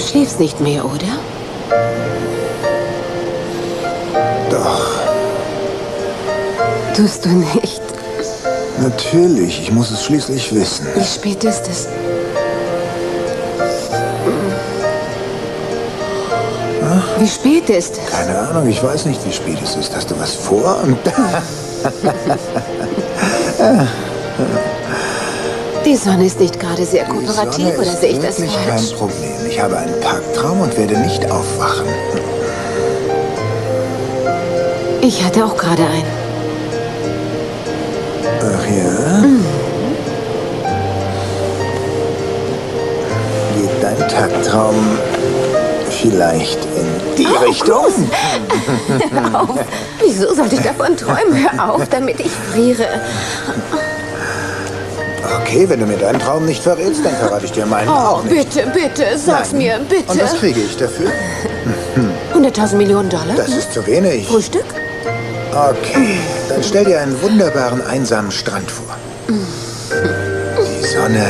Du schläfst nicht mehr, oder? Doch, Tust du nicht. natürlich. Ich muss es schließlich wissen. Wie spät ist es? Wie spät ist es? Keine Ahnung, ich weiß nicht, wie spät es ist. Hast du was vor? Die Sonne ist nicht gerade sehr kooperativ, oder sehe ich das falsch? kein Problem. Ich habe einen Tagtraum und werde nicht aufwachen. Ich hatte auch gerade einen. Ach ja? Geht dein Tagtraum vielleicht in die Richtung? Hör auf! Wieso sollte ich davon träumen? Hör auf, damit ich friere. Okay, wenn du mir deinen Traum nicht verrätst, dann verrate ich dir meinen Oh, auch nicht. bitte, bitte, sag's Nein. mir, bitte. Und was kriege ich dafür? 100.000 Millionen Dollar? Das ist zu wenig. Frühstück? Okay, dann stell dir einen wunderbaren, einsamen Strand vor. Die Sonne,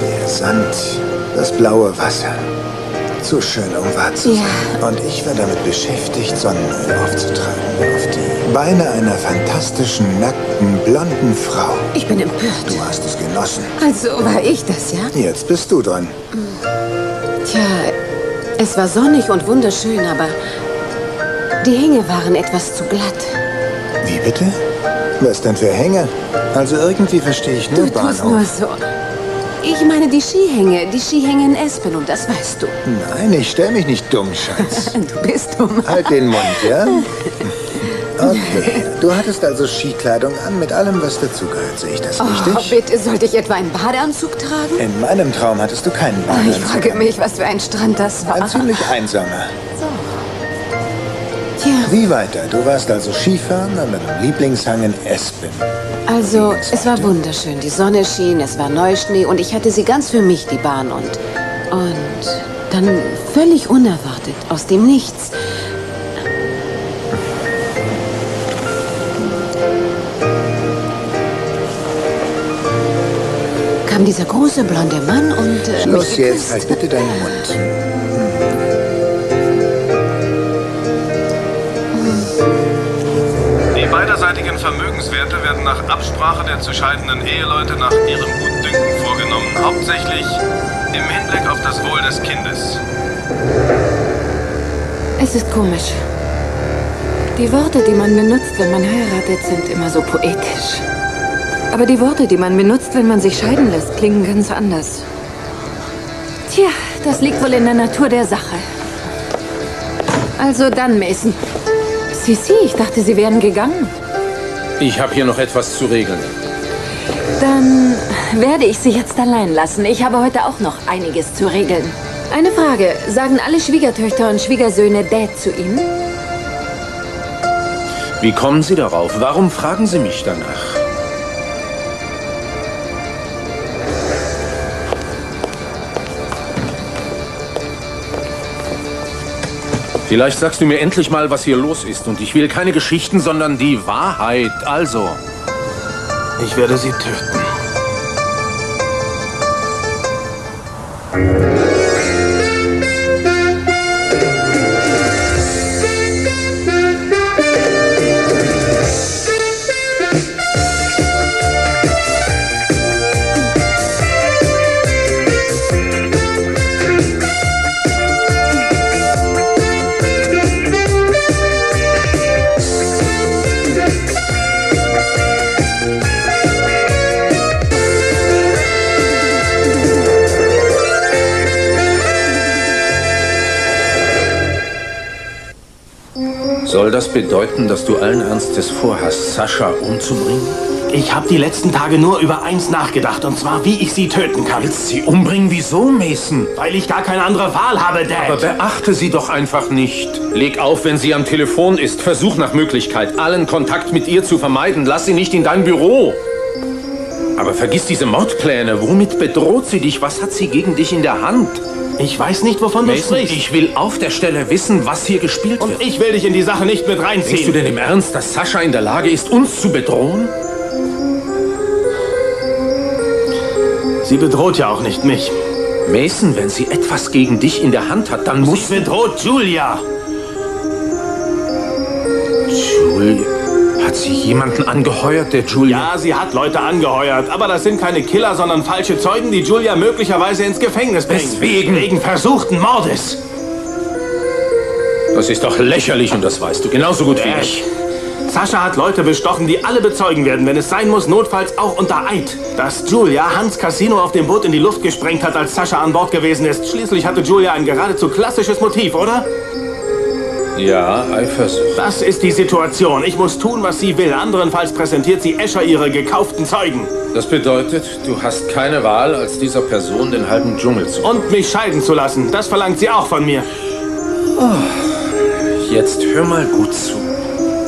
der Sand, das blaue Wasser. Zu schön, um wahr zu sein. Und ich war damit beschäftigt, Sonnenöl aufzutragen. Auf die Beine einer fantastischen, nackten, blonden Frau. Ich bin empört. Du hast es genossen. Also war ich das, ja? Jetzt bist du dran. Tja, es war sonnig und wunderschön, aber die Hänge waren etwas zu glatt. Wie bitte? Was denn für Hänge? Also irgendwie verstehe ich nur Du tust nur so. Ich meine die Skihänge, die Skihänge in Espen und das weißt du. Nein, ich stell mich nicht dumm, Schatz. Du bist dumm. Halt den Mund, ja? Okay, du hattest also Skikleidung an mit allem, was dazugehört. Sehe ich das Oh, richtig? bitte, sollte ich etwa einen Badeanzug tragen? In meinem Traum hattest du keinen Ich Badeanzug. frage mich, was für ein Strand das war. Ein ziemlich einsamer. Tja, Wie weiter? Du warst also Skifahren an deinem Lieblingshang in Espen. Also es war wunderschön. Die Sonne schien, es war Neuschnee und ich hatte sie ganz für mich, die Bahn. Und, und dann völlig unerwartet, aus dem Nichts, kam dieser große blonde Mann und äh, Schluss jetzt, halt bitte deinen Mund. Vermögenswerte werden nach Absprache der zu scheidenden Eheleute nach ihrem Gutdünken vorgenommen, hauptsächlich im Hinblick auf das Wohl des Kindes. Es ist komisch. Die Worte, die man benutzt, wenn man heiratet, sind immer so poetisch. Aber die Worte, die man benutzt, wenn man sich scheiden lässt, klingen ganz anders. Tja, das liegt wohl in der Natur der Sache. Also dann, Mason. Sissi, ich dachte, Sie wären gegangen. Ich habe hier noch etwas zu regeln. Dann werde ich Sie jetzt allein lassen. Ich habe heute auch noch einiges zu regeln. Eine Frage. Sagen alle Schwiegertöchter und Schwiegersöhne Dad zu ihm? Wie kommen Sie darauf? Warum fragen Sie mich danach? Vielleicht sagst du mir endlich mal, was hier los ist. Und ich will keine Geschichten, sondern die Wahrheit. Also. Ich werde sie töten. Das bedeuten, dass du allen Ernstes vorhast, Sascha umzubringen? Ich habe die letzten Tage nur über eins nachgedacht, und zwar, wie ich sie töten kann. Willst sie umbringen? Wieso, Mason? Weil ich gar keine andere Wahl habe, Dad. Aber beachte sie doch einfach nicht. Leg auf, wenn sie am Telefon ist. Versuch nach Möglichkeit, allen Kontakt mit ihr zu vermeiden. Lass sie nicht in dein Büro. Aber vergiss diese Mordpläne. Womit bedroht sie dich? Was hat sie gegen dich in der Hand? Ich weiß nicht, wovon du Mason, sprichst. ich will auf der Stelle wissen, was hier gespielt und wird. ich will dich in die Sache nicht mit Denkst du reinziehen. denn im Ernst, dass Sascha in der Lage ist, uns zu bedrohen? Sie bedroht ja auch nicht mich. Mason, wenn sie etwas gegen dich in der Hand hat, dann muss... Sie bedroht. Julia... Hat sie jemanden angeheuert, der Julia... Ja, sie hat Leute angeheuert, aber das sind keine Killer, sondern falsche Zeugen, die Julia möglicherweise ins Gefängnis bringen. Weswegen? Wegen versuchten Mordes. Das ist doch lächerlich und das weißt du genauso gut wie ich. Sascha hat Leute bestochen, die alle bezeugen werden, wenn es sein muss, notfalls auch unter Eid. Dass Julia Hans Casino auf dem Boot in die Luft gesprengt hat, als Sascha an Bord gewesen ist. Schließlich hatte Julia ein geradezu klassisches Motiv, oder? Ja, Eifersucht. Das ist die Situation. Ich muss tun, was sie will. Anderenfalls präsentiert sie Escher ihre gekauften Zeugen. Das bedeutet, du hast keine Wahl, als dieser Person den halben Dschungel zu... Und mich scheiden zu lassen. Das verlangt sie auch von mir. Jetzt hör mal gut zu.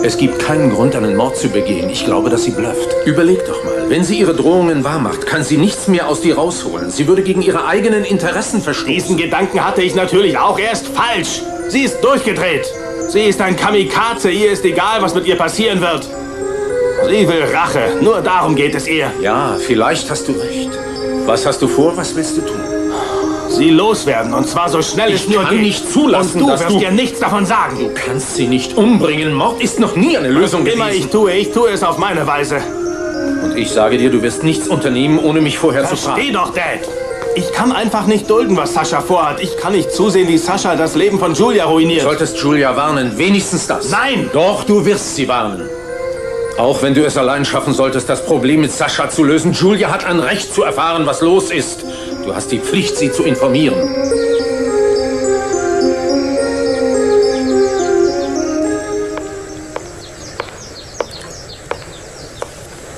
Es gibt keinen Grund, einen Mord zu begehen. Ich glaube, dass sie blufft. Überleg doch mal. Wenn sie ihre Drohungen wahrmacht, kann sie nichts mehr aus dir rausholen. Sie würde gegen ihre eigenen Interessen verstoßen. Diesen Gedanken hatte ich natürlich auch. Er ist falsch. Sie ist durchgedreht. Sie ist ein Kamikaze. Ihr ist egal, was mit ihr passieren wird. Sie will Rache. Nur darum geht es ihr. Ja, vielleicht hast du recht. Was hast du vor? Was willst du tun? Sie loswerden. Und zwar so schnell Ich es nur kann geht. nicht zulassen, Und du wirst du- dir nichts davon sagen. Du kannst sie nicht umbringen. Mord ist noch nie eine Lösung Immer ich gewesen. tue, ich tue es auf meine Weise. Und ich sage dir, du wirst nichts unternehmen, ohne mich vorher zu Versteh fragen. doch, Dad. Ich kann einfach nicht dulden, was Sascha vorhat. Ich kann nicht zusehen, wie Sascha das Leben von Julia Du ruiniert. solltest Julia warnen. Wenigstens das. Nein! Doch, du wirst sie warnen. Auch wenn du es allein schaffen solltest, das Problem mit Sascha zu lösen, Julia hat ein Recht zu erfahren, was los ist. Du hast die Pflicht, sie zu informieren.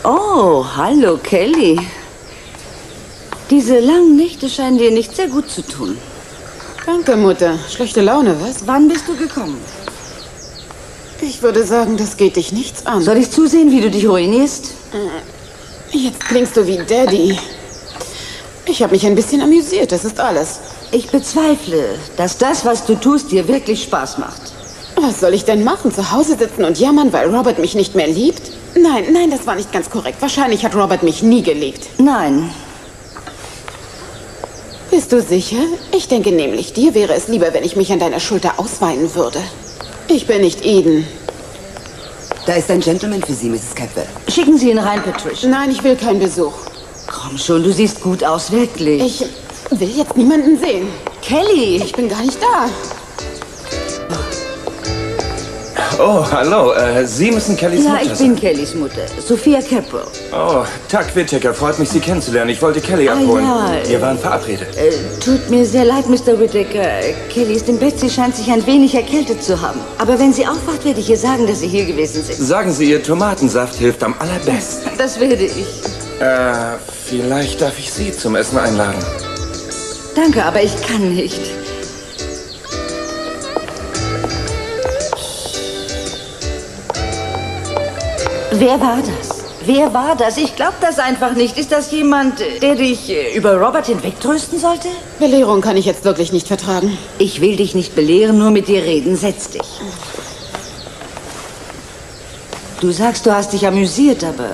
Oh, hallo Kelly. Diese langen Nächte scheinen dir nicht sehr gut zu tun. Danke, Mutter. Schlechte Laune, was? Wann bist du gekommen? Ich würde sagen, das geht dich nichts an. Soll ich zusehen, wie du dich ruinierst? Jetzt klingst du wie Daddy. Ich habe mich ein bisschen amüsiert, das ist alles. Ich bezweifle, dass das, was du tust, dir wirklich Spaß macht. Was soll ich denn machen? Zu Hause sitzen und jammern, weil Robert mich nicht mehr liebt? Nein, nein, das war nicht ganz korrekt. Wahrscheinlich hat Robert mich nie geliebt. Nein, Bist du sicher? Ich denke nämlich, dir wäre es lieber, wenn ich mich an deiner Schulter ausweinen würde. Ich bin nicht Eden. Da ist ein Gentleman für Sie, Mrs. Capwell. schicken Sie ihn rein, Patricia. Nein, ich will keinen Besuch. Komm schon, du siehst gut aus, wirklich. Ich will jetzt niemanden sehen. Kelly! Ich bin gar nicht da. Oh, hallo. Äh, Sie müssen Kellys ja, Mutter ich sein. bin Kellys Mutter, Sophia Capro. Oh, Tag Whittaker. Freut mich, Sie kennenzulernen. Ich wollte Kelly Ah, abholen. ja. Wir waren verabredet. Äh, tut mir sehr leid, Mr. Whittaker. Kelly ist im Bett, sie scheint sich ein wenig erkältet zu haben. Aber wenn sie aufwacht, werde ich ihr sagen, dass Sie hier gewesen sind. Sagen Sie, Ihr Tomatensaft hilft am allerbesten. Das werde ich. Äh, vielleicht darf ich Sie zum Essen einladen. Danke, aber ich kann nicht. Wer war das? Wer war das? Ich glaube das einfach nicht. Ist das jemand, der dich äh, über Robert hinwegtrösten sollte? Belehrung kann ich jetzt wirklich nicht vertragen. Ich will dich nicht belehren, nur mit dir reden. Setz dich. Du sagst, du hast dich amüsiert, aber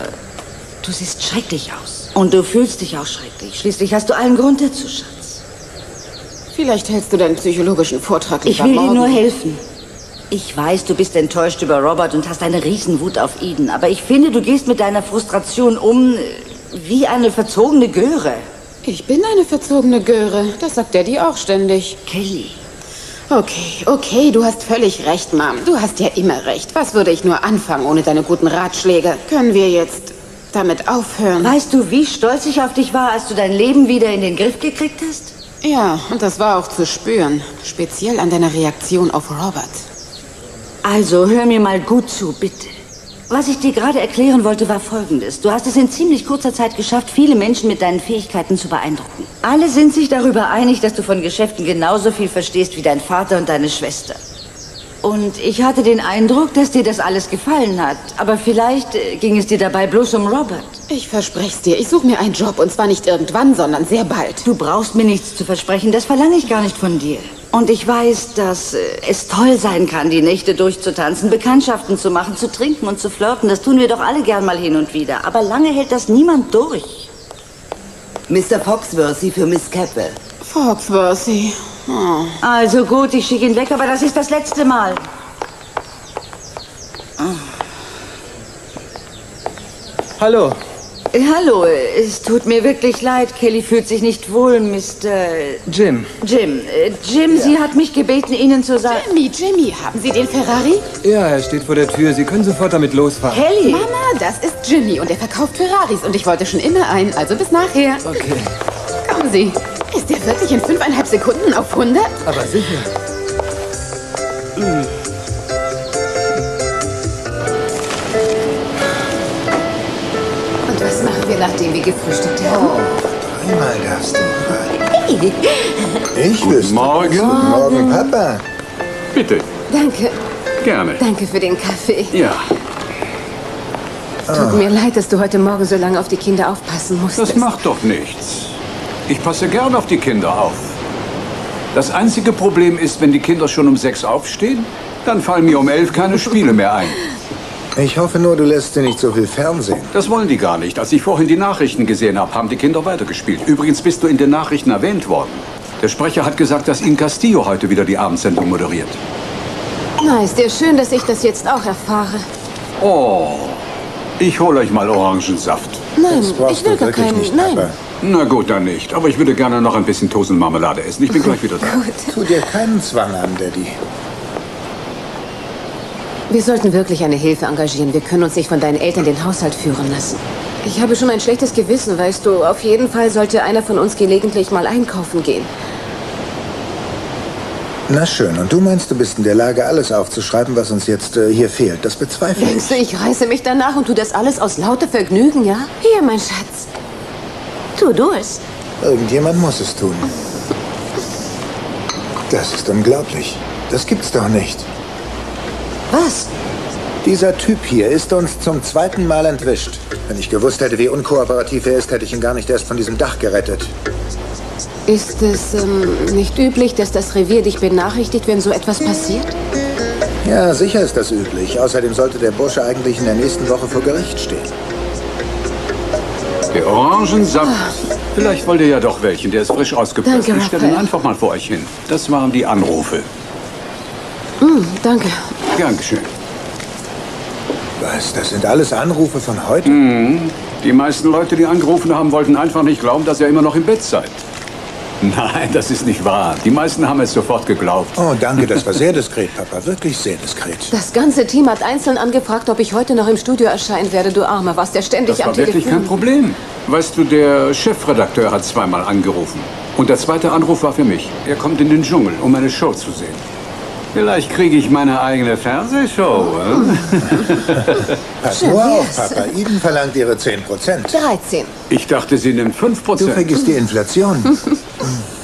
du siehst schrecklich aus. Und du fühlst dich auch schrecklich. Schließlich hast du allen Grund dazu, Schatz. Vielleicht hältst du deinen psychologischen Vortrag Ich lieber will dir morgen. nur helfen. Ich weiß, du bist enttäuscht über Robert und hast eine Riesenwut auf Eden. Aber ich finde, du gehst mit deiner Frustration um äh, wie eine verzogene Göre. Ich bin eine verzogene Göre. Das sagt Daddy auch ständig. Kelly. Okay, okay, du hast völlig recht, Mom. Du hast ja immer recht. Was würde ich nur anfangen ohne deine guten Ratschläge? Können wir jetzt damit aufhören? Weißt du, wie stolz ich auf dich war, als du dein Leben wieder in den Griff gekriegt hast? Ja, und das war auch zu spüren. Speziell an deiner Reaktion auf Robert. Also, hör mir mal gut zu, bitte. Was ich dir gerade erklären wollte, war folgendes. Du hast es in ziemlich kurzer Zeit geschafft, viele Menschen mit deinen Fähigkeiten zu beeindrucken. Alle sind sich darüber einig, dass du von Geschäften genauso viel verstehst wie dein Vater und deine Schwester. Und ich hatte den Eindruck, dass dir das alles gefallen hat. Aber vielleicht äh, ging es dir dabei bloß um Robert. Ich versprech's dir, ich suche mir einen Job und zwar nicht irgendwann, sondern sehr bald. Du brauchst mir nichts zu versprechen, das verlange ich gar nicht von dir. Und ich weiß, dass äh, es toll sein kann, die Nächte durchzutanzen, Bekanntschaften zu machen, zu trinken und zu flirten. Das tun wir doch alle gern mal hin und wieder. Aber lange hält das niemand durch. Mr. Foxworthy für Miss Capwell. Foxworthy. Oh. Also gut, ich schicke ihn weg, aber das ist das letzte Mal. Hallo. Äh, Hallo, es tut mir wirklich leid. Kelly fühlt sich nicht wohl, Mr. Jim. Jim. Äh, Jim, sie hat mich gebeten, Ihnen zu sagen. Jimmy, Jimmy, haben Sie den Ferrari? Ja, er steht vor der Tür. Sie können sofort damit losfahren. Kelly! Mama, das ist Jimmy und er verkauft Ferraris und ich wollte schon immer einen, also bis nachher. Okay. Kommen Sie. Ist der wirklich in fünfeinhalb Sekunden auf 100? Aber sicher. Und wir, nachdem wir gefrühstückt haben? Einmal darfst du rein. Hey. Ich wüsste. Morgen. Guten Morgen, Papa. Bitte, Danke, gerne. danke für den Kaffee. Ja, Tut mir leid, dass du heute Morgen so lange auf die Kinder aufpassen musstest. das macht doch nichts. Ich passe gern auf die Kinder auf. Das einzige Problem ist, wenn die Kinder schon um sechs aufstehen, dann fallen mir um elf keine Spiele mehr ein. Ich hoffe nur, du lässt dir nicht so viel Fernsehen. Das wollen die gar nicht. Als ich vorhin die Nachrichten gesehen habe, haben die Kinder weitergespielt. Übrigens bist du in den Nachrichten erwähnt worden. Der Sprecher hat gesagt, dass Ian Castillo heute wieder die Abendsendung moderiert. Na, ist dir schön, dass ich das jetzt auch erfahre. Oh, ich hole euch mal Orangensaft. Nein, ich will gar keinen. nicht, Nein. Papa. Na gut, dann nicht. Aber ich würde gerne noch ein bisschen Tosenmarmelade essen. Ich bin gleich wieder da. Tu dir keinen Zwang an, Daddy. Wir sollten wirklich eine Hilfe engagieren. Wir können uns nicht von deinen Eltern den Haushalt führen lassen. Ich habe schon ein schlechtes Gewissen, weißt du. Auf jeden Fall sollte einer von uns gelegentlich mal einkaufen gehen. Na schön, und du meinst, du bist in der Lage, alles aufzuschreiben, was uns jetzt äh, hier fehlt. Das bezweifle Denkst ich. du, ich reiße mich danach und tu das alles aus lauter Vergnügen, ja? Hier, mein Schatz. Tu du es. Irgendjemand muss es tun. Das ist unglaublich. Das gibt's doch nicht. Was? Dieser Typ hier ist uns zum zweiten Mal entwischt. Wenn ich gewusst hätte, wie unkooperativ er ist, hätte ich ihn gar nicht erst von diesem Dach gerettet. Ist es ähm, nicht üblich, dass das Revier dich benachrichtigt, wenn so etwas passiert? Ja, sicher ist das üblich. Außerdem sollte der Bursche eigentlich in der nächsten Woche vor Gericht stehen. Der Orangensaft. Vielleicht wollt ihr ja doch welchen. Der ist frisch ausgepresst. Danke, ich stelle ihn einfach mal vor euch hin. Das waren die Anrufe. Hm, danke. Gern geschehen. Was? Das sind alles Anrufe von heute? Die meisten Leute, die angerufen haben, wollten einfach nicht glauben, dass ihr immer noch im Bett seid. Nein, das ist nicht wahr. Die meisten haben es sofort geglaubt. Oh, danke, das war sehr diskret, Papa. Wirklich sehr diskret. Das ganze Team hat einzeln angefragt, ob ich heute noch im Studio erscheinen werde, du Armer. Was der ständig Das am war wirklich Telefon. kein Problem. Weißt du, der Chefredakteur hat zweimal angerufen. Und der zweite Anruf war für mich. Er kommt in den Dschungel, um eine Show zu sehen. Vielleicht kriege ich meine eigene Fernsehshow. Pass nur auf. Papa. Eden verlangt ihre 10 Prozent. 13. Ich dachte, sie nimmt 5% Du Prozent. vergisst die Inflation.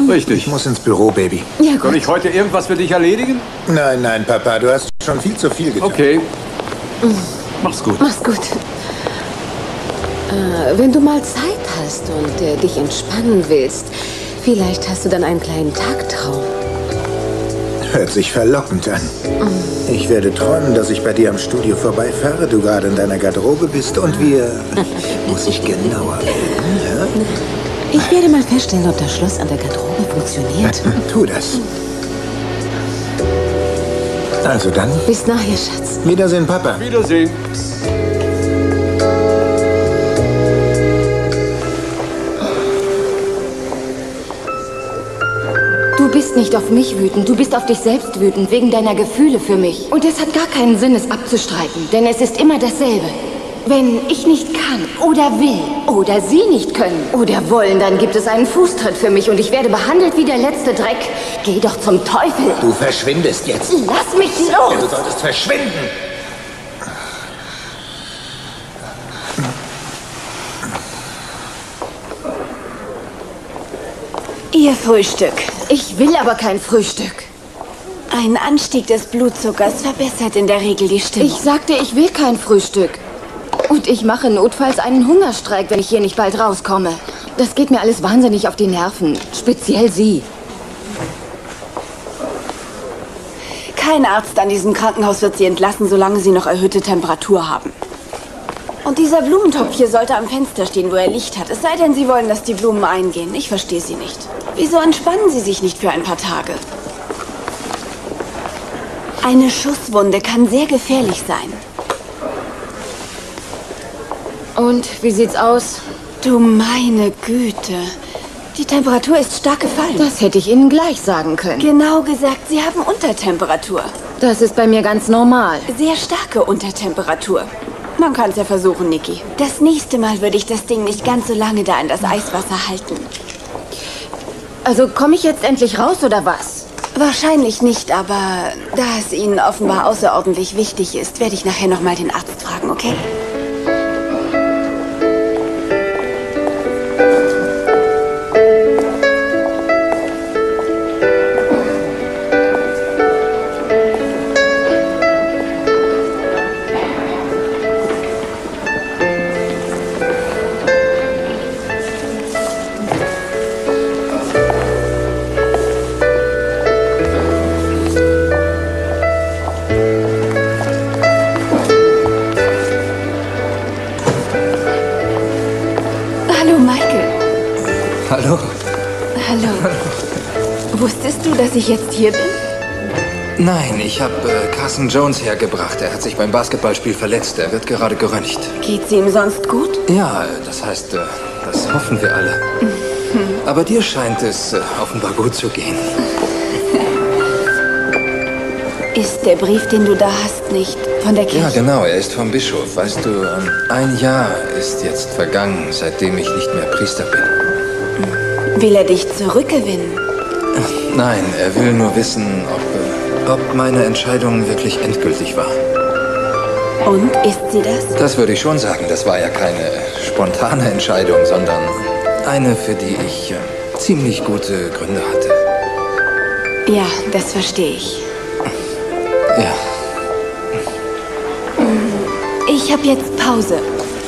Ich Richtig. muss ins Büro, Baby. Ja, gut. Soll ich heute irgendwas für dich erledigen? Nein, nein, Papa, du hast schon viel zu viel getan. Okay. Mach's gut. Mach's gut. Äh, wenn du mal Zeit hast und äh, dich entspannen willst, vielleicht hast du dann einen kleinen Tagtraum. Hört sich verlockend an. Ich werde träumen, dass ich bei dir am Studio vorbeifahre, du gerade in deiner Garderobe bist und wir... Muss ich genauer werden, ja? Ich werde mal feststellen, ob das Schloss an der Garderobe funktioniert. Tu das. Also dann, Bis nachher, Schatz. Wiedersehen, Papa. Wiedersehen. Nicht auf mich wütend, du bist auf dich selbst wütend, wegen deiner Gefühle für mich. Und es hat gar keinen Sinn, es abzustreiten, denn es ist immer dasselbe. Wenn ich nicht kann oder will oder sie nicht können oder wollen, dann gibt es einen Fußtritt für mich und ich werde behandelt wie der letzte Dreck. Geh doch zum Teufel. Du verschwindest jetzt. Lass mich Du los. solltest verschwinden. Ihr Frühstück. Ich will aber kein Frühstück. Ein Anstieg des Blutzuckers verbessert in der Regel die Stimmung. Ich sagte, ich will kein Frühstück. Und ich mache notfalls einen Hungerstreik, wenn ich hier nicht bald rauskomme. Das geht mir alles wahnsinnig auf die Nerven. Speziell Sie. Kein Arzt an diesem Krankenhaus wird Sie entlassen, solange Sie noch erhöhte Temperatur haben. Und dieser Blumentopf hier sollte am Fenster stehen, wo er Licht hat. Es sei denn, Sie wollen, dass die Blumen eingehen. Ich verstehe Sie nicht. Wieso entspannen Sie sich nicht für ein paar Tage? Eine Schusswunde kann sehr gefährlich sein. Und wie sieht's aus? Du meine Güte. Die Temperatur ist stark gefallen. Das hätte ich Ihnen gleich sagen können. Genau gesagt, Sie haben Untertemperatur. Das ist bei mir ganz normal. Sehr starke Untertemperatur. Man kann es ja versuchen, Niki. Das nächste Mal würde ich das Ding nicht ganz so lange da in das Eiswasser halten. Also komme ich jetzt endlich raus oder was? Wahrscheinlich nicht, aber da es Ihnen offenbar außerordentlich wichtig ist, werde ich nachher noch mal den Arzt fragen, okay? Ich jetzt hier bin? Nein, ich habe äh, Carson Jones hergebracht. Er hat sich beim Basketballspiel verletzt. Er wird gerade geröntgt. Geht's ihm sonst gut? Ja, das heißt, äh, das hoffen wir alle. Aber dir scheint es äh, offenbar gut zu gehen. Ist der Brief, den du da hast, nicht von der Kirche? Ja, genau, er ist vom Bischof. Weißt du, ähm, ein Jahr ist jetzt vergangen, seitdem ich nicht mehr Priester bin. Will er dich zurückgewinnen? Nein, er will nur wissen, ob, äh, ob meine Entscheidung wirklich endgültig war. Und ist sie das? Das würde ich schon sagen. Das war ja keine spontane Entscheidung, sondern eine, für die ich äh, ziemlich gute Gründe hatte. Ja, das verstehe ich. Ja. Ich habe jetzt Pause.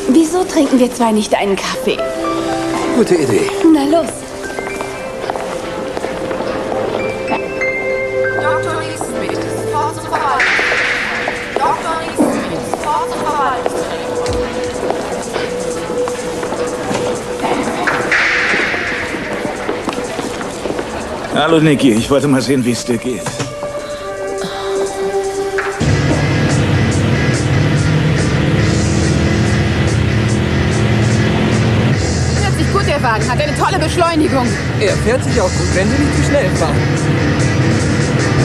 Wieso trinken wir zwei nicht einen Kaffee? Gute Idee. Na los. Hallo Niki, ich wollte mal sehen, wie es dir geht. Hört sich gut, der Wagen hat eine tolle Beschleunigung. Er fährt sich auch gut, wenn Sie nicht zu schnell fahren.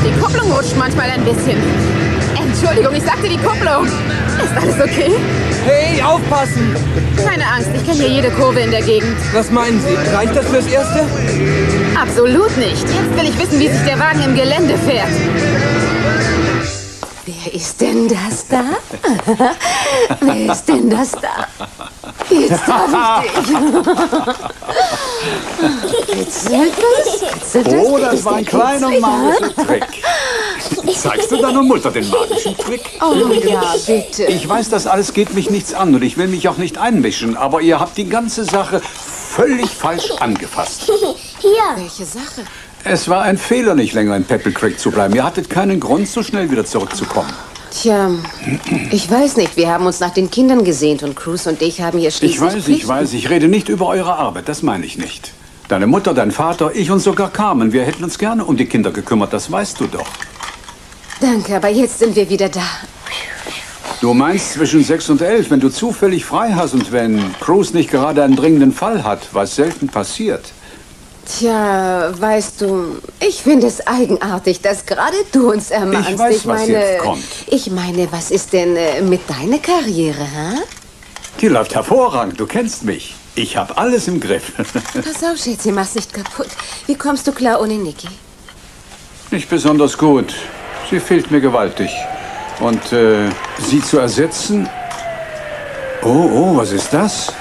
Die Kupplung rutscht manchmal ein bisschen. Entschuldigung, ich sagte die Kupplung. Ist alles okay? Hey, aufpassen! Keine Angst, ich kenne hier jede Kurve in der Gegend. Was meinen Sie? Reicht das fürs Erste? Absolut nicht. Jetzt will ich wissen, wie sich der Wagen im Gelände fährt. Wer ist denn das da? Wer ist denn das da? Jetzt darf ich dich. Kitzelt das? Kitzelt das? Oh, das war ein kleiner magischer Trick. Zeigst du deiner Mutter den magischen Trick? Oh ja, bitte. Ich weiß, das alles geht mich nichts an und ich will mich auch nicht einmischen, aber ihr habt die ganze Sache völlig falsch angefasst. Hier. Welche Sache? Es war ein Fehler, nicht länger in Pebble Creek zu bleiben. Ihr hattet keinen Grund, so schnell wieder zurückzukommen. Tja, ich weiß nicht. Wir haben uns nach den Kindern gesehnt und Cruz und ich haben hier schließlich Ich weiß, ich Pflichten. weiß, ich rede nicht über eure Arbeit, das meine ich nicht. Deine Mutter, dein Vater, ich und sogar Carmen, wir hätten uns gerne um die Kinder gekümmert, das weißt du doch. Danke, aber jetzt sind wir wieder da. Du meinst zwischen sechs und elf, wenn du zufällig frei hast und wenn Cruz nicht gerade einen dringenden Fall hat, was selten passiert. Tja, weißt du, ich finde es eigenartig, dass gerade du uns ermahnst. Ich weiß, was meine, jetzt kommt. Ich meine, was ist denn äh, mit deiner Karriere, hä? Die läuft hervorragend, du kennst mich. Ich habe alles im Griff. Pass auf, Schätze, mach's nicht kaputt. Wie kommst du klar ohne Niki? Nicht besonders gut. Sie fehlt mir gewaltig. Und äh, sie zu ersetzen? Oh, oh, was ist das?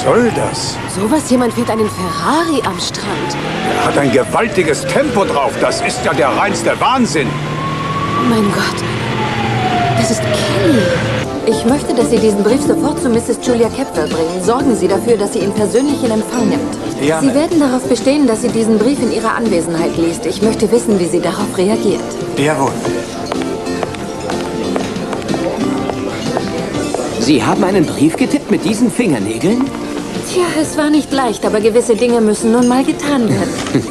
Was soll das? Sowas jemand fährt einen Ferrari am Strand. Er hat ein gewaltiges Tempo drauf. Das ist ja der reinste Wahnsinn. Oh mein Gott. Das ist Kelly. Ich möchte, dass Sie diesen Brief sofort zu Mrs. Julia Kepfer bringen. Sorgen Sie dafür, dass sie ihn persönlich in Empfang nimmt. Ja, sie werden darauf bestehen, dass sie diesen Brief in Ihrer Anwesenheit liest. Ich möchte wissen, wie sie darauf reagiert. Jawohl. Sie haben einen Brief getippt mit diesen Fingernägeln? Tja, es war nicht leicht, aber gewisse Dinge müssen nun mal getan werden.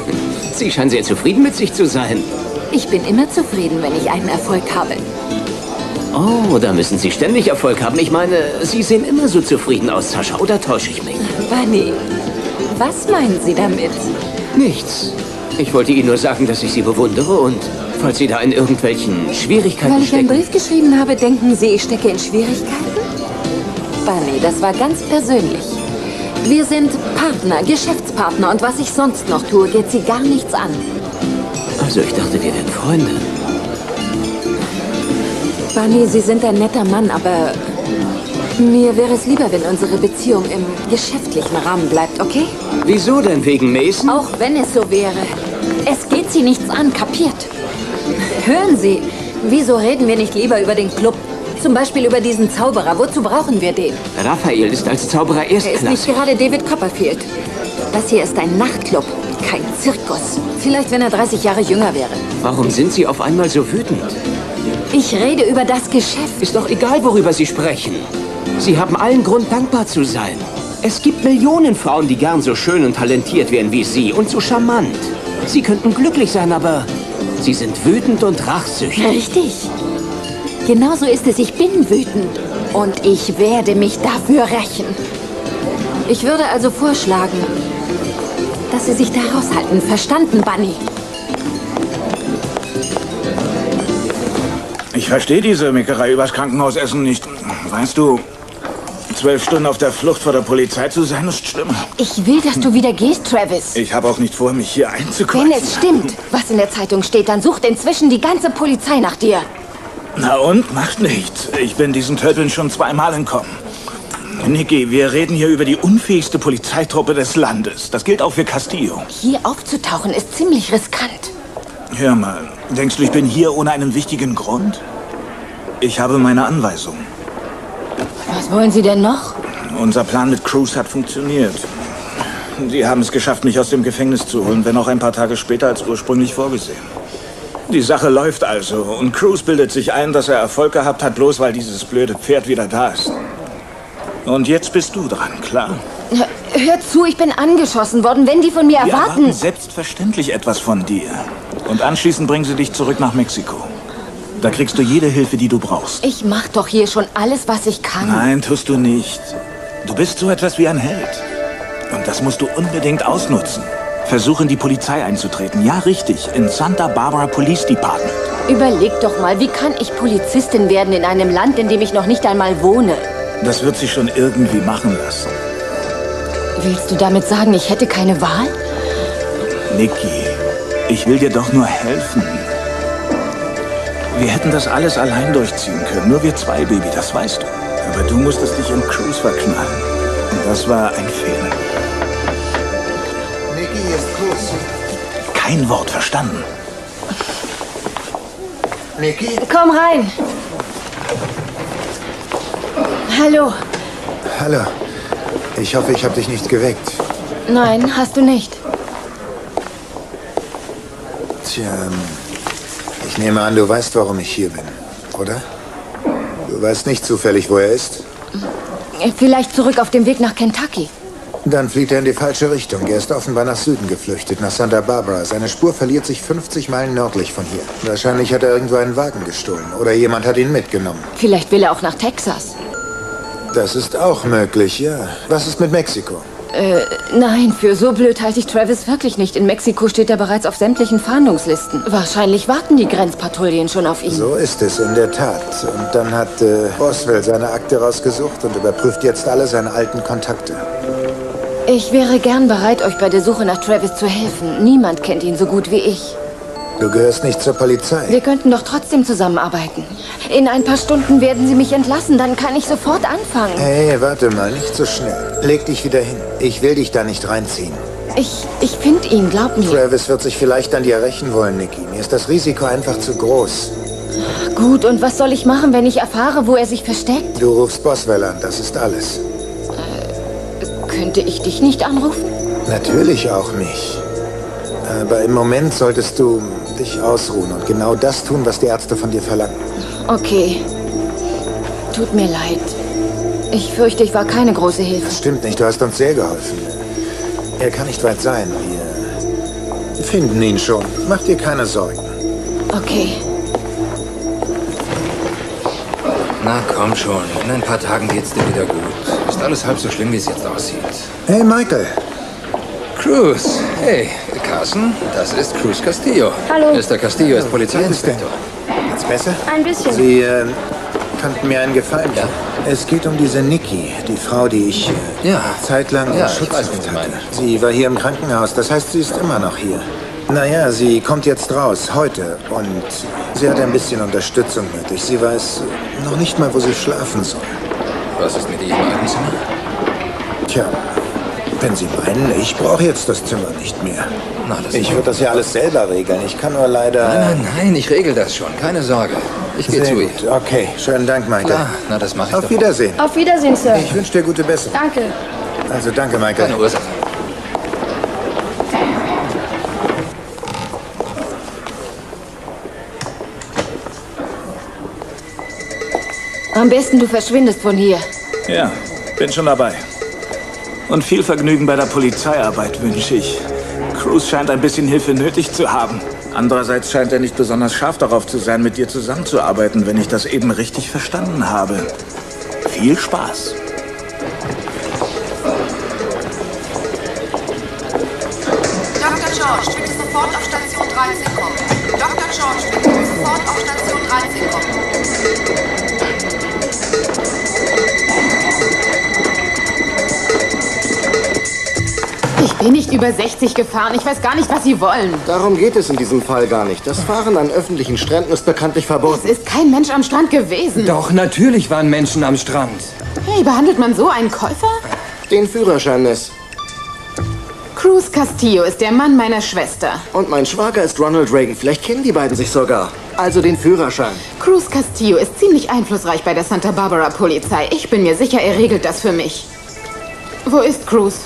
Sie scheinen sehr zufrieden mit sich zu sein. Ich bin immer zufrieden, wenn ich einen Erfolg habe. Oh, da müssen Sie ständig Erfolg haben. Ich meine, Sie sehen immer so zufrieden aus, Sascha. Oder täusche ich mich? Bunny, was meinen Sie damit? Nichts. Ich wollte Ihnen nur sagen, dass ich Sie bewundere und falls Sie da in irgendwelchen Schwierigkeiten Weil ich einen stecken... Brief geschrieben habe, denken Sie, ich stecke in Schwierigkeiten? Bunny, das war ganz persönlich. Wir sind Partner, Geschäftspartner und was ich sonst noch tue, geht Sie gar nichts an. Also ich dachte, wir wären Freunde. Bunny, Sie sind ein netter Mann, aber mir wäre es lieber, wenn unsere Beziehung im geschäftlichen Rahmen bleibt, okay? Wieso denn? Wegen Mason? Auch wenn es so wäre. Es geht Sie nichts an, kapiert? Hören Sie, wieso reden wir nicht lieber über den Club? Zum Beispiel über diesen Zauberer. Wozu brauchen wir den? Raphael ist als Zauberer Er ist nicht gerade David Copperfield. Das hier ist ein Nachtclub, kein Zirkus. Vielleicht, wenn er 30 Jahre jünger wäre. Warum sind Sie auf einmal so wütend? Ich rede über das Geschäft. Ist doch egal, worüber Sie sprechen. Sie haben allen Grund, dankbar zu sein. Es gibt Millionen Frauen, die gern so schön und talentiert wären wie Sie und so charmant. Sie könnten glücklich sein, aber Sie sind wütend und rachsüchtig. Richtig. Genauso ist es. Ich bin wütend. Und ich werde mich dafür rächen. Ich würde also vorschlagen, dass Sie sich da raushalten. Verstanden, Bunny? Ich verstehe diese Meckerei übers Krankenhausessen nicht. Weißt du, zwölf Stunden auf der Flucht vor der Polizei zu sein, ist schlimm. Ich will, dass du wieder gehst, Travis. Ich habe auch nicht vor, mich hier einzukreuzen. Wenn es stimmt, was in der Zeitung steht, dann sucht inzwischen die ganze Polizei nach dir. Na und? Macht nichts. Ich bin diesen Tölpeln schon zweimal entkommen. Niki, wir reden hier über die unfähigste Polizeitruppe des Landes. Das gilt auch für Castillo. Hier aufzutauchen ist ziemlich riskant. Hör mal, denkst du, ich bin hier ohne einen wichtigen Grund? Ich habe meine Anweisung. Was wollen Sie denn noch? Unser Plan mit Cruz hat funktioniert. Sie haben es geschafft, mich aus dem Gefängnis zu holen, wenn auch ein paar Tage später als ursprünglich vorgesehen. Die Sache läuft also und Cruz bildet sich ein, dass er Erfolg gehabt hat, bloß weil dieses blöde Pferd wieder da ist. Und jetzt bist du dran, klar? Hör, zu, ich bin angeschossen worden. Wenn die von mir Wir erwarten... erwarten selbstverständlich etwas von dir. Und anschließend bringen sie dich zurück nach Mexiko. Da kriegst du jede Hilfe, die du brauchst. Ich mach doch hier schon alles, was ich kann. Nein, tust du nicht. Du bist so etwas wie ein Held. Und das musst du unbedingt ausnutzen. Versuchen, die Polizei einzutreten. Ja, richtig. In Santa Barbara Police Department. Überleg doch mal, wie kann ich Polizistin werden in einem Land, in dem ich noch nicht einmal wohne? Das wird sich schon irgendwie machen lassen. Willst du damit sagen, ich hätte keine Wahl? Niki, ich will dir doch nur helfen. Wir hätten das alles allein durchziehen können. Nur wir zwei, Baby, das weißt du. Aber du musstest dich in Cruz verknallen. Und das war ein Fehler. Kein Wort verstanden. Komm rein. Hallo. Hallo. Ich hoffe, ich habe dich nicht geweckt. Nein, hast du nicht. Tja, ähm, ich nehme an, du weißt, warum ich hier bin, oder? Du weißt nicht zufällig, wo er ist? Vielleicht zurück auf dem Weg nach Kentucky. Dann fliegt er in die falsche Richtung. Er ist offenbar nach Süden geflüchtet, nach Santa Barbara. Seine Spur verliert sich 50 Meilen nördlich von hier. Wahrscheinlich hat er irgendwo einen Wagen gestohlen oder jemand hat ihn mitgenommen. Vielleicht will er auch nach Texas. Das ist auch möglich, ja. Was ist mit Mexiko? Äh, nein, für so blöd halte ich Travis wirklich nicht. In Mexiko steht er bereits auf sämtlichen Fahndungslisten. Wahrscheinlich warten die Grenzpatrouillen schon auf ihn. So ist es in der Tat. Und dann hat äh, Boswell seine Akte rausgesucht und überprüft jetzt alle seine alten Kontakte. Ich wäre gern bereit, euch bei der Suche nach Travis zu helfen. Niemand kennt ihn so gut wie ich. Du gehörst nicht zur Polizei. Wir könnten doch trotzdem zusammenarbeiten. In ein paar Stunden werden sie mich entlassen, dann kann ich sofort anfangen. Hey, warte mal, nicht so schnell. Leg dich wieder hin. Ich will dich da nicht reinziehen. Ich, ich finde ihn, glaub mir. Travis wird sich vielleicht an dir rächen wollen, Nikki. Mir ist das Risiko einfach zu groß. Gut, und was soll ich machen, wenn ich erfahre, wo er sich versteckt? Du rufst Boswell an, das ist alles. Könnte ich dich nicht anrufen? Natürlich auch nicht. Aber im Moment solltest du dich ausruhen und genau das tun, was die Ärzte von dir verlangen. Okay. Tut mir leid. Ich fürchte, ich war keine große Hilfe. Das stimmt nicht, du hast uns sehr geholfen. Er kann nicht weit sein. Wir finden ihn schon. Mach dir keine Sorgen. Okay. Na komm schon, in ein paar Tagen geht's dir wieder gut. Ist alles halb so schlimm, wie es jetzt aussieht. Hey, Michael. Cruz, hey, Carson, das ist Cruz Castillo. Hallo. Mr. Castillo ist Polizeiinspektor. Jetzt besser? Ein bisschen. Sie äh, könnten mir einen Gefallen tun. Es geht um diese Nikki, die Frau, die ich äh, Ja. zeitlang Ja, in ich Schutz weiß, hatte. Sie war hier im Krankenhaus, das heißt, sie ist immer noch hier. Naja, sie kommt jetzt raus, heute. Und sie hat ein bisschen Unterstützung nötig. Sie weiß noch nicht mal, wo sie schlafen soll. Was ist mit Ihrem Eigenzimmer? Tja, wenn Sie meinen, ich brauche jetzt das Zimmer nicht mehr. Na, das ich würde das ja alles selber regeln. Ich kann nur leider... Nein, nein, nein, ich regel das schon. Keine Sorge. Ich gehe zu ihr. gut. Okay, schönen Dank, Michael. Klar, na, das mache ich Auf doch. Wiedersehen. Auf Wiedersehen, Sir. Ich wünsche dir gute Besserung. Danke. Also danke, Michael. Keine Ursache. Am besten du verschwindest von hier. Ja, bin schon dabei. Und viel Vergnügen bei der Polizeiarbeit wünsche ich. Cruz scheint ein bisschen Hilfe nötig zu haben. Andererseits scheint er nicht besonders scharf darauf zu sein, mit dir zusammenzuarbeiten, wenn ich das eben richtig verstanden habe. Viel Spaß. Dr. George, bitte sofort auf Station 13 kommen. Dr. George, bitte bin nicht über 60 gefahren. Ich weiß gar nicht, was Sie wollen. Darum geht es in diesem Fall gar nicht. Das Fahren an öffentlichen Stränden ist bekanntlich verboten. Es ist kein Mensch am Strand gewesen. Doch, natürlich waren Menschen am Strand. Hey, behandelt man so einen Käufer? Den Führerschein, Miss. Cruz Castillo ist der Mann meiner Schwester. Und mein Schwager ist Ronald Reagan. Vielleicht kennen die beiden sich sogar. Also den Führerschein. Cruz Castillo ist ziemlich einflussreich bei der Santa Barbara Polizei. Ich bin mir sicher, er regelt das für mich. Wo ist Cruz?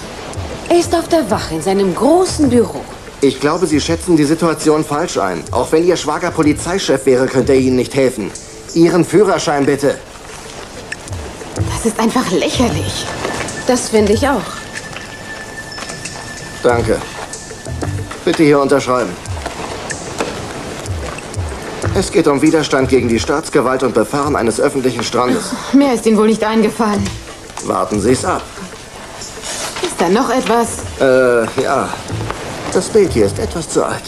Er ist auf der Wache in seinem großen Büro. Ich glaube, Sie schätzen die Situation falsch ein. Auch wenn Ihr Schwager Polizeichef wäre, könnte er Ihnen nicht helfen. Ihren Führerschein bitte. Das ist einfach lächerlich. Das finde ich auch. Danke. Bitte hier unterschreiben. Es geht um Widerstand gegen die Staatsgewalt und Befahren eines öffentlichen Strandes. Mehr ist Ihnen wohl nicht eingefallen. Warten Sie es ab. Ist da noch etwas? Äh, ja. Das Bild hier ist etwas zu alt.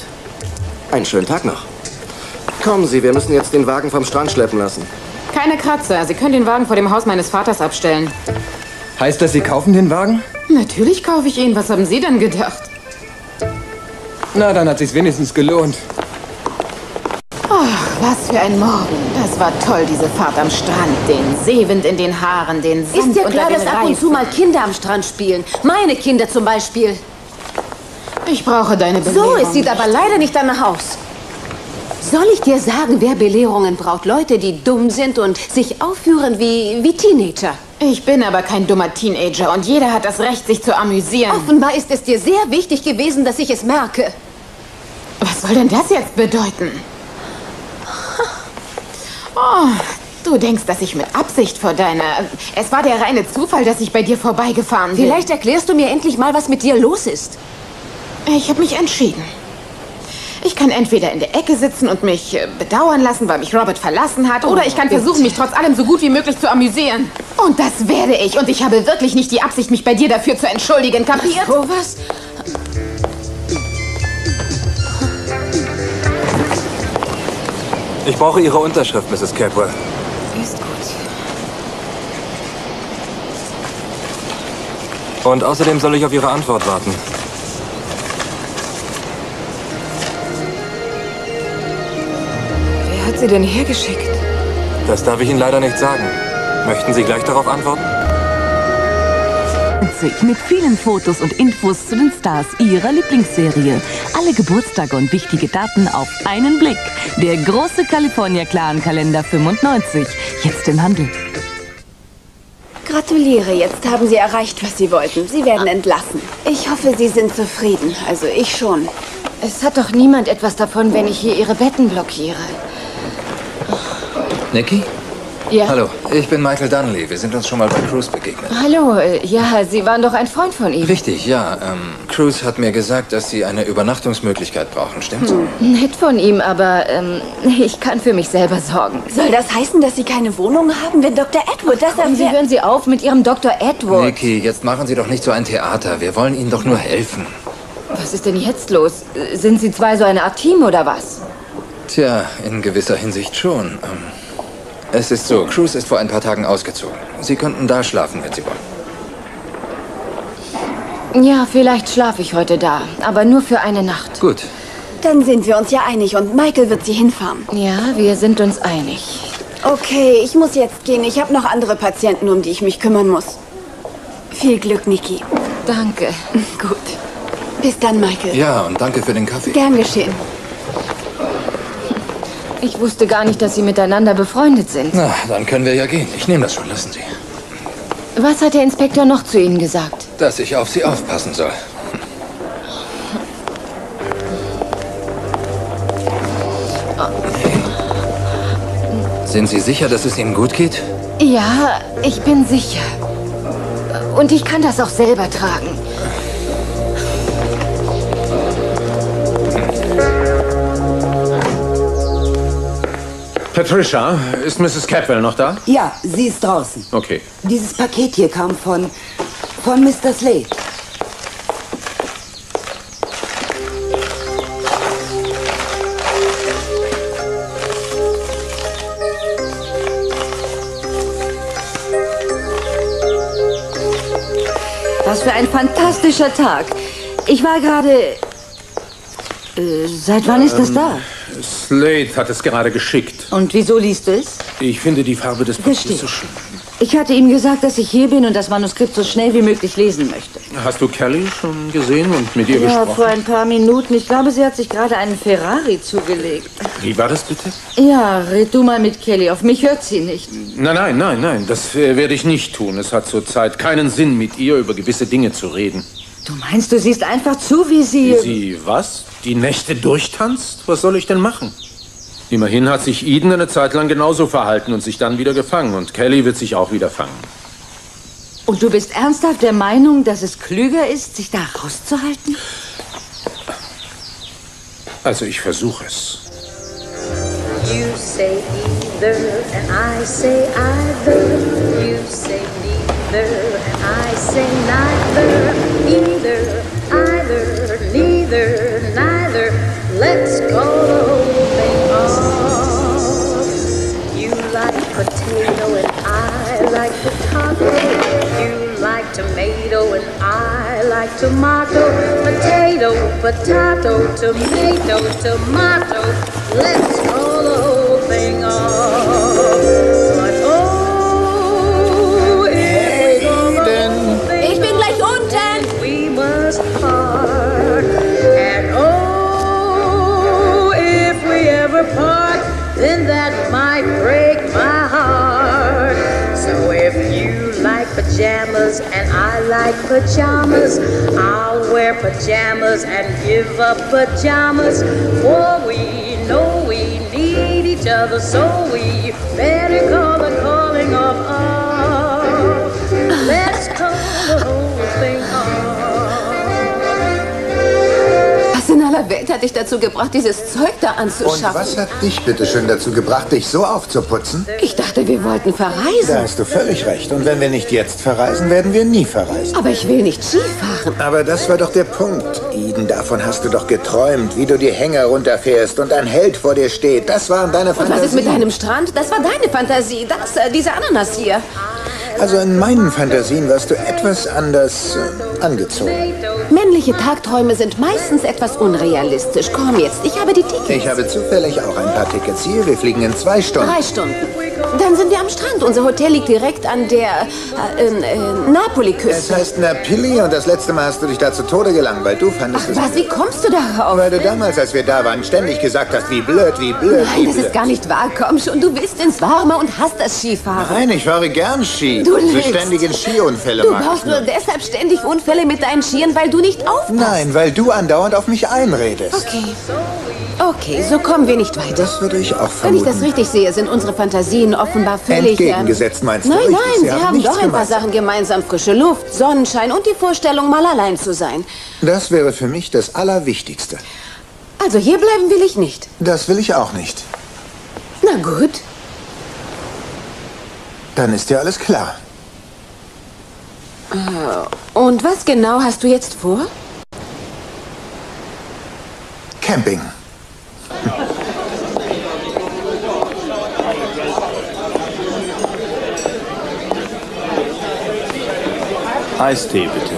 Einen schönen Tag noch. Kommen Sie, wir müssen jetzt den Wagen vom Strand schleppen lassen. Keine Kratzer. Sie können den Wagen vor dem Haus meines Vaters abstellen. Heißt das, Sie kaufen den Wagen? Natürlich kaufe ich ihn. Was haben Sie denn gedacht? Na, dann hat sich's wenigstens gelohnt. Was für ein Morgen. Das war toll, diese Fahrt am Strand. Den Seewind in den Haaren, den Sand Ist dir klar, dass ab und zu mal Kinder am Strand spielen? Meine Kinder zum Beispiel. Ich brauche deine So, Belehrung es sieht aber leider nicht danach aus. Soll ich dir sagen, wer Belehrungen braucht? Leute, die dumm sind und sich aufführen wie, wie Teenager. Ich bin aber kein dummer Teenager und jeder hat das Recht, sich zu amüsieren. Offenbar ist es dir sehr wichtig gewesen, dass ich es merke. Was soll denn das jetzt bedeuten? Oh, du denkst, dass ich mit Absicht vor deiner... Es war der reine Zufall, dass ich bei dir vorbeigefahren bin. Vielleicht erklärst du mir endlich mal, was mit dir los ist. Ich habe mich entschieden. Ich kann entweder in der Ecke sitzen und mich äh, bedauern lassen, weil mich Robert verlassen hat, oder ich kann bitte. versuchen, mich trotz allem so gut wie möglich zu amüsieren. Und das werde ich. Und ich habe wirklich nicht die Absicht, mich bei dir dafür zu entschuldigen, kapiert? Oh, was? Ich brauche Ihre Unterschrift, Mrs. Capwell. Ist gut. Und außerdem soll ich auf Ihre Antwort warten. Wer hat sie denn hergeschickt? Das darf ich Ihnen leider nicht sagen. Möchten Sie gleich darauf antworten? Mit vielen Fotos und Infos zu den Stars ihrer Lieblingsserie. Alle Geburtstage und wichtige Daten auf einen Blick. Der große California Clan Kalender 95. Jetzt im Handel. Gratuliere, jetzt haben Sie erreicht, was Sie wollten. Sie werden entlassen. Ich hoffe, Sie sind zufrieden. Also ich schon. Es hat doch niemand etwas davon, wenn ich hier Ihre Betten blockiere. Nicky? Ja. Hallo, ich bin Michael Donnelly. Wir sind uns schon mal bei Cruz begegnet. Hallo, äh, ja, Sie waren doch ein Freund von ihm. Richtig, ja. Ähm, Cruz hat mir gesagt, dass Sie eine Übernachtungsmöglichkeit brauchen, stimmt's? Hm. Nett von ihm, aber ähm, ich kann für mich selber sorgen. Soll das heißen, dass Sie keine Wohnung haben, wenn Dr. Edward das Kommen Sie, erfährt? hören Sie auf mit Ihrem Dr. Edward. Niki, jetzt machen Sie doch nicht so ein Theater. Wir wollen Ihnen doch nur helfen. Was ist denn jetzt los? Äh, Sind Sie zwei so eine Art Team oder was? Tja, in gewisser Hinsicht schon. Ähm, es ist so, Cruz ist vor ein paar Tagen ausgezogen. Sie könnten da schlafen, wenn Sie wollen. Ja, vielleicht schlafe ich heute da, aber nur für eine Nacht. Gut. Dann sind wir uns ja einig und Michael wird Sie hinfahren. Ja, wir sind uns einig. Okay, ich muss jetzt gehen. Ich habe noch andere Patienten, um die ich mich kümmern muss. Viel Glück, Niki. Danke. Gut. Bis dann, Michael. Ja, und danke für den Kaffee. Gern geschehen. Ich wusste gar nicht, dass Sie miteinander befreundet sind. Na, dann können wir ja gehen. Ich nehme das schon, lassen Sie. Was hat der Inspektor noch zu Ihnen gesagt? Dass ich auf Sie aufpassen soll. Sind Sie sicher, dass es Ihnen gut geht? Ja, ich bin sicher. Und ich kann das auch selber tragen. Patricia, ist Mrs. Capwell noch da? Ja, sie ist draußen. Okay. Dieses Paket hier kam von. von Mr. Slade. Was für ein fantastischer Tag. Ich war gerade. Äh, seit wann ist das Ähm, da? Slade hat es gerade geschickt. Und wieso liest du es? Ich finde die Farbe des Papiers so schön. Ich hatte ihm gesagt, dass ich hier bin und das Manuskript so schnell wie möglich lesen möchte. Hast du Kelly schon gesehen und mit ihr Ja, gesprochen? vor ein paar Minuten. Ich glaube, sie hat sich gerade einen Ferrari zugelegt. Wie war das bitte? Ja, red du mal mit Kelly. Auf mich hört sie nicht. Nein, nein, nein, nein, das äh, werde ich nicht tun. Es hat zurzeit keinen Sinn, mit ihr über gewisse Dinge zu reden. Du meinst, du siehst einfach zu, wie sie... Wie sie was? Die Nächte durchtanzt? Was soll ich denn machen? Immerhin hat sich Eden eine Zeit lang genauso verhalten und sich dann wieder gefangen. Und Kelly wird sich auch wieder fangen. Und du bist ernsthaft der Meinung, dass es klüger ist, sich da rauszuhalten? Also ich versuche es. You say either and I say either. You say neither and I say neither. Either, either, neither, neither. Let's call like potato. You like tomato and I like tomato. Potato, potato, tomato, tomato. Let's call the whole thing off. But oh, if we call the whole thing Ich bin gleich unten. we must part. And oh, if we ever part, then that pajamas and I like pajamas, I'll wear pajamas and give up pajamas. For we know we need each other, so we better call the calling of off. Let's call the whole thing Was aller Welt hat dich dazu gebracht, dieses Zeug da Und anzuschaffen? was hat dich bitte schön dazu gebracht, dich so aufzuputzen? Ich dachte, wir wollten Da verreisen. hast du völlig recht. Und wenn wir nicht jetzt verreisen, werden wir nie verreisen. Aber ich will nicht Skifahren. Aber das war doch der Punkt. Eden, davon hast du doch geträumt, wie du die Hänge runterfährst und ein Held vor dir steht. Das waren deine Und Fantasien. was ist mit deinem Strand? Das war deine Fantasie. Das, äh, diese Ananas hier. Also in meinen Fantasien warst du etwas anders äh, angezogen. Männliche Tagträume sind meistens etwas unrealistisch. Komm jetzt, ich habe die Tickets. Ich habe zufällig auch ein paar Tickets hier. Wir fliegen in zwei Stunden. Drei Stunden. Dann sind wir am Strand. Unser Hotel liegt direkt an der äh, äh, Es Napoli-Küste. heißt Napili und das letzte Mal hast du dich da zu Tode gelangweilt. Du fandest es... Was, wie kommst du darauf? Weil du damals, als wir da waren, ständig gesagt hast, wie blöd, wie blöd, wie Nein, das blöd. ist gar nicht wahr. Komm schon, du willst ins Warme und hast das Skifahren. Nein, ich fahre gern Ski. Du lügst. ständige Skiunfälle Du nur. nur deshalb ständig Unfälle mit deinen Skiern, weil du nicht aufpasst. Nein, weil du andauernd auf mich einredest. Okay. Okay, so kommen wir nicht weiter. Das würde ich auch Wenn ich vermuten. das richtig sehe, sind unsere Fantasien offenbar völlig... ähm, Entgegengesetzt meinst du Nein, nein, Sie Sie haben haben doch ein paar. Sachen gemeinsam. Frische Luft, Sonnenschein und die Vorstellung, mal allein zu sein. Das wäre für mich das Allerwichtigste. Also hier bleiben will ich nicht. Das will ich auch nicht. Na gut. Dann ist ja alles klar. Äh, Und was genau hast du jetzt vor? Camping. Eistee, bitte.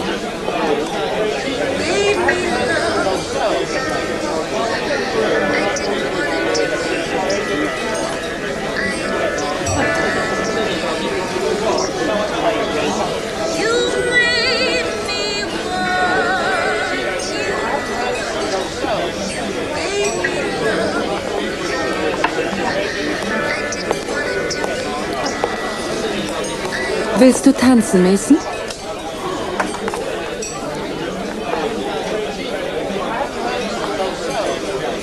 Willst du tanzen, Mason?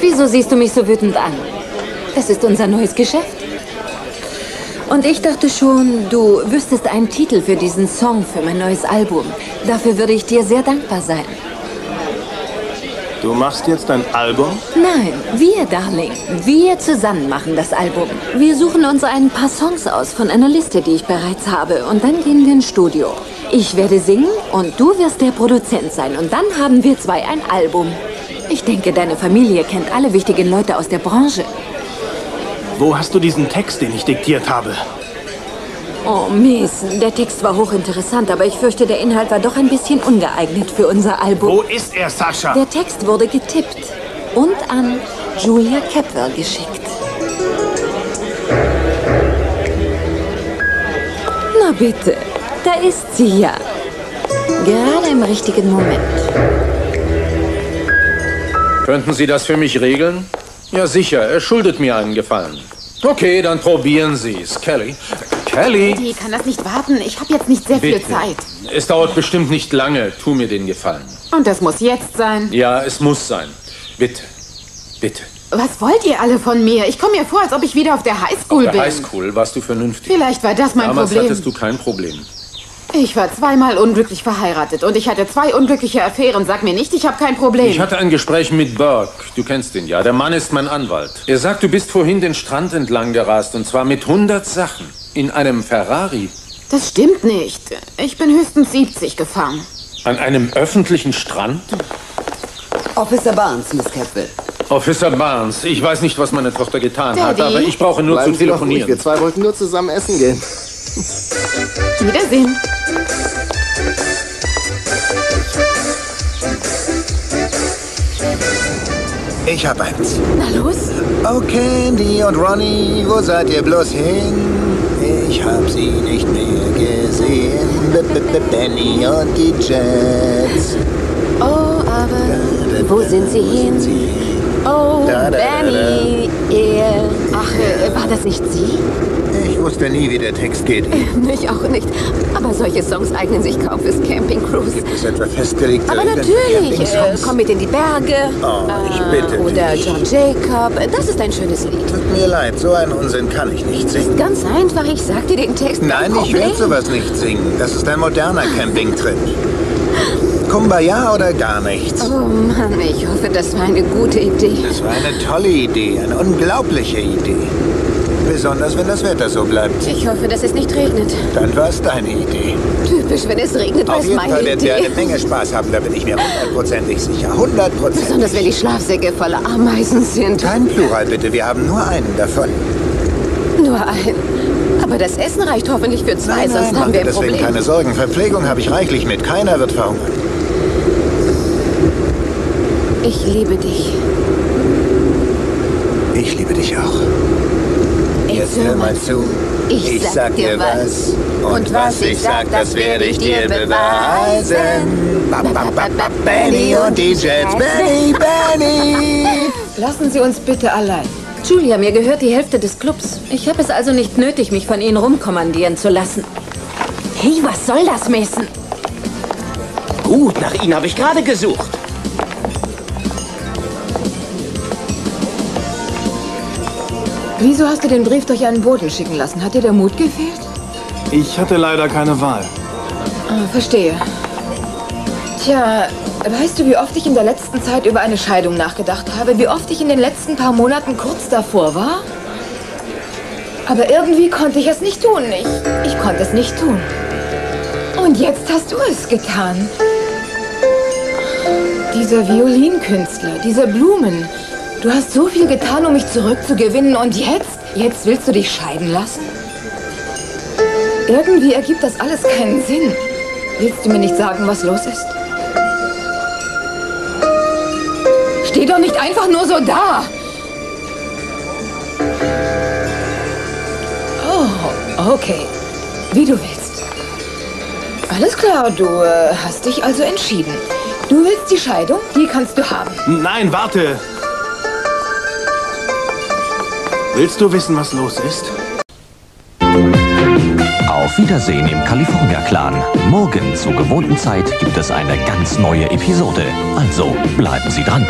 Wieso siehst du mich so wütend an? Das ist unser neues Geschäft. Und ich dachte schon, du wüsstest einen Titel für diesen Song für mein neues Album. Dafür würde ich dir sehr dankbar sein. Du machst jetzt ein Album? Nein, wir, Darling. Wir zusammen machen das Album. Wir suchen uns ein paar Songs aus von einer Liste, die ich bereits habe. Und dann gehen wir ins Studio. Ich werde singen und du wirst der Produzent sein. Und dann haben wir zwei ein Album. Ich denke, deine Familie kennt alle wichtigen Leute aus der Branche. Wo hast du diesen Text, den ich diktiert habe? Oh, Mason, der Text war hochinteressant, aber ich fürchte, der Inhalt war doch ein bisschen ungeeignet für unser Album. Wo ist er, Sascha? Der Text wurde getippt und an Julia Kepler geschickt. Na bitte, da ist sie ja. Gerade im richtigen Moment. Könnten Sie das für mich regeln? Ja, sicher. Er schuldet mir einen Gefallen. Okay, dann probieren Sie es. Kelly. Kelly. Eddie, kann das nicht warten? Ich habe jetzt nicht sehr viel Bitte. Zeit. Es dauert bestimmt nicht lange. Tu mir den Gefallen. Und das muss jetzt sein. Ja, es muss sein. Bitte. Bitte. Was wollt ihr alle von mir? Ich komme mir vor, als ob ich wieder auf der Highschool Auf der bin. Highschool warst du vernünftig. Vielleicht war das mein Damals Problem. hattest du kein Problem. Ich war zweimal unglücklich verheiratet und ich hatte zwei unglückliche Affären. Sag mir nicht, ich habe kein Problem. Ich hatte ein Gespräch mit Burke. Du kennst ihn ja. Der Mann ist mein Anwalt. Er sagt, du bist vorhin den Strand entlang gerast und zwar mit 100 Sachen. In einem Ferrari. das stimmt nicht. Ich bin höchstens 70 gefahren. An einem öffentlichen Strand? Officer Barnes, Miss Capwell. Officer Barnes, ich weiß nicht, was meine Tochter getan hat, Daddy? aber ich brauche nur Bleiben zu Sie telefonieren. Wir zwei wollten nur zusammen essen gehen. Wiedersehen. Ich hab eins. Na los. Oh, Candy und Ronnie, wo seid ihr bloß hin? Ich hab sie nicht mehr gesehen. B -b -b Benny und die Jets. Oh, aber wo sind sie hin? Oh, Da, da, da, Benny, ihr... Ach, äh, war das nicht sie? Ich wusste nie, wie der Text geht. Ich auch nicht. Aber solche Songs eignen sich kaum fürs Camping Cruise. Gibt es etwa festgelegte Aber natürlich. Äh, komm mit in die Berge. Oh, ich Äh, bitte Oder dich. John Jacob. Das ist ein schönes Lied. Tut mir leid, so einen Unsinn kann ich nicht singen. Ganz einfach, ich sag dir den Text. Nein, ich will sowas nicht singen. Das ist ein moderner Campingtrip. Kumbaya oder gar nichts. Oh Mann, ich hoffe, das war eine gute Idee. Das war eine tolle Idee, eine unglaubliche Idee. Besonders wenn das Wetter so bleibt. Ich hoffe, dass es nicht regnet. Dann war es deine Idee. Typisch, wenn es regnet, war Auf es jeden meine Fall werden wir Idee. eine Menge Spaß haben, da bin ich mir hundertprozentig sicher. Hundertprozentig. Besonders wenn die Schlafsäcke voller Ameisen sind. Kein Plural bitte, wir haben nur einen davon. Nur ein. Aber das Essen reicht hoffentlich für zwei, Nein, sonst nein, haben mach wir ein deswegen Problem. keine Sorgen. Verpflegung habe ich reichlich mit. Keiner wird verhungern. Ich liebe dich. Ich liebe dich auch. Jetzt hör mal zu. Ich sag dir was. Und was ich sag, das werde ich dir beweisen. Ba, ba, ba, ba, Benny und die Jets. Benny, Benny. Lassen Sie uns bitte allein. Julia, mir gehört die Hälfte des Clubs. Ich habe es also nicht nötig, mich von Ihnen rumkommandieren zu lassen. Hey, was soll das, Mason? Gut, nach Ihnen habe ich gerade gesucht. Wieso hast du den Brief durch einen Boten schicken lassen? Hat dir der Mut gefehlt? Ich hatte leider keine Wahl. Ah, verstehe. Tja, weißt du, wie oft ich in der letzten Zeit über eine Scheidung nachgedacht habe? Wie oft ich in den letzten paar Monaten kurz davor war? Aber irgendwie konnte ich es nicht tun. Ich, ich konnte es nicht tun. Und jetzt hast du es getan. Dieser Violinkünstler, diese Blumen. Du hast so viel getan, um mich zurückzugewinnen. Und jetzt? Jetzt willst du dich scheiden lassen? Irgendwie ergibt das alles keinen Sinn. Willst du mir nicht sagen, was los ist? Steh doch nicht einfach nur so da! Oh, okay. Wie du willst. Alles klar, du äh, hast dich also entschieden. Du willst die Scheidung? Die kannst du haben. Nein, warte! Willst du wissen, was los ist? Auf Wiedersehen im California Clan. Morgen zur gewohnten Zeit gibt es eine ganz neue Episode. Also bleiben Sie dran.